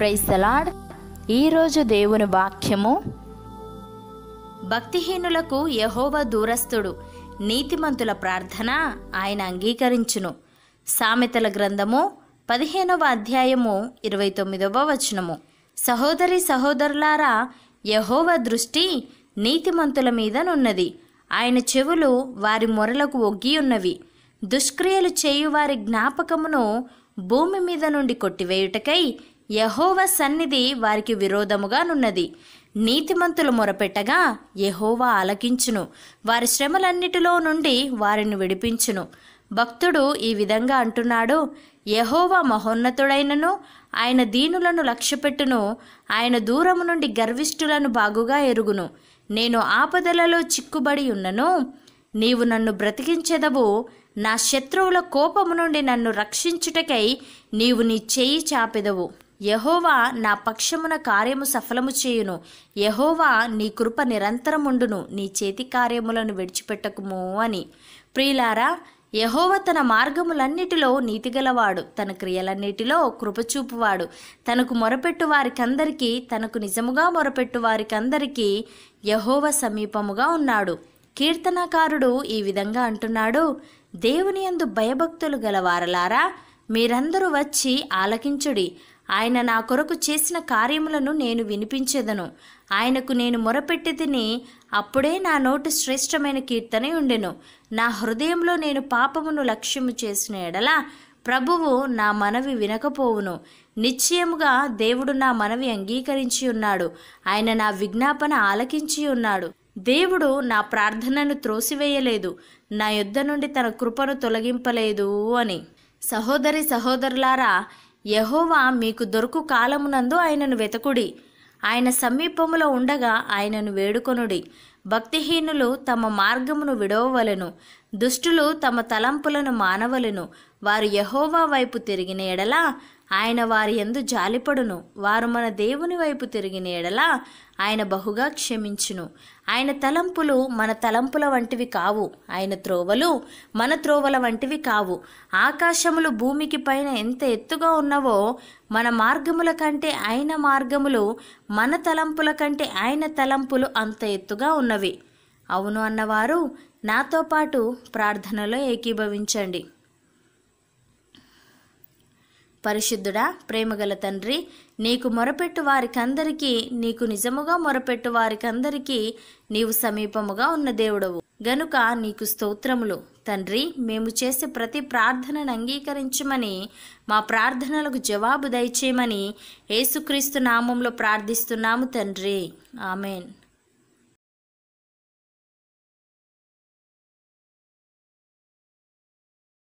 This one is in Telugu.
ప్రైసలాడ్ ఈరోజు దేవుని వాక్యము. భక్తిహీనులకు యహోవ దూరస్థుడు నీతిమంతుల ప్రార్థన ఆయన అంగీకరించును. సామెతల గ్రంథము పదిహేనవ అధ్యాయము ఇరవై తొమ్మిదవ వచనము. సహోదరి సహోదరులారా యహోవ దృష్టి నీతిమంతుల మీదనున్నది ఆయన చెవులు వారి మొరలకు ఒగ్గి ఉన్నవి. దుష్క్రియలు చేయువారి జ్ఞాపకమును భూమి మీద నుండి కొట్టివేయుటకై యహోవ సన్నిధి వారికి విరోధముగా నున్నది. నీతిమంతులు మొరపెట్టగా యహోవా ఆలకించును. వారి శ్రమలన్నిటిలో నుండి వారిని విడిపించును. భక్తుడు ఈ విధంగా అంటున్నాడు యహోవా మహోన్నతుడైనను ఆయన దీనులను లక్ష్యపెట్టును ఆయన దూరము నుండి గర్విష్ఠులను బాగుగా ఎరుగును. నేను ఆపదలలో చిక్కుబడి ఉన్నను. నీవు నన్ను బ్రతికించెదవు. నా శత్రువుల కోపము నుండి నన్ను రక్షించుటకై నీవు నీ చెయ్యి చాపెదవు. యహోవా నా పక్షమున కార్యము సఫలము చేయును. యహోవా నీ కృప నిరంతరముండును. నీ చేతి కార్యములను విడిచిపెట్టకుము అని. ప్రియులారా యహోవ తన మార్గములన్నిటిలో నీతిగలవాడు. తన క్రియలన్నిటిలో కృపచూపువాడు. తనకు మొరపెట్టు వారికందరికీ తనకు నిజముగా మొరపెట్టు వారికందరికీ యహోవ సమీపముగా ఉన్నాడు. కీర్తనకారుడు ఈ విధంగా అంటున్నాడు దేవుని యందు భయభక్తులు గలవారలారా మీరందరూ వచ్చి ఆలకించుడి. ఆయన నా కొరకు చేసిన కార్యములను నేను వినిపించెదను. ఆయనకు నేను మొరపెట్టి తిని అప్పుడే నా నోటి శ్రేష్టమైన కీర్తన ఉండెను. నా హృదయంలో నేను పాపమును లక్ష్యము చేసిన ఎడల ప్రభువు నా మనవి వినకపోవును. నిశ్చయముగా దేవుడు నా మనవి అంగీకరించి ఉన్నాడు. ఆయన నా విజ్ఞాపన ఆలకించి ఉన్నాడు. దేవుడు నా ప్రార్థనను త్రోసివేయలేదు. నా యుద్ధ నుండి తన కృపను తొలగింపలేదు అని. సహోదరి సహోదరులారా యహోవా మీకు దొరుకు కాలమునందు ఆయనను వెతకుడి. ఆయన సమీపములో ఉండగా ఆయనను వేడుకొనుడి. భక్తిహీనులు తమ మార్గమును విడవవలెను. దుష్టులు తమ తలంపులను మానవలెను. వారు యహోవా వైపు తిరిగిన ఎడల ఆయన వారి ఎందు జాలిపడును. వారు మన దేవుని వైపు తిరిగిన ఎడల ఆయన బహుగా క్షమించును. ఆయన తలంపులు మన తలంపుల వంటివి కావు. ఆయన త్రోవలు మన త్రోవల వంటివి కావు. ఆకాశములు భూమికి పైన ఎంత ఎత్తుగా ఉన్నవో మన మార్గముల కంటే ఆయన మార్గములు మన తలంపుల కంటే ఆయన తలంపులు అంత ఎత్తుగా ఉన్నవి. అవును అన్నవారు నాతో పాటు ప్రార్థనలో ఏకీభవించండి. పరిశుద్ధుడా ప్రేమగల తండ్రి నీకు మొరపెట్టు వారికందరికీ నీకు నిజముగా మొరపెట్టు వారికందరికీ నీవు సమీపముగా ఉన్న దేవుడవు. గనుక నీకు స్తోత్రములు. తండ్రి మేము చేసే ప్రతి ప్రార్థనను అంగీకరించమని మా ప్రార్థనలకు జవాబు దయచేయమని యేసుక్రీస్తు నామంలో ప్రార్థిస్తున్నాము తండ్రి. ఆమెన్.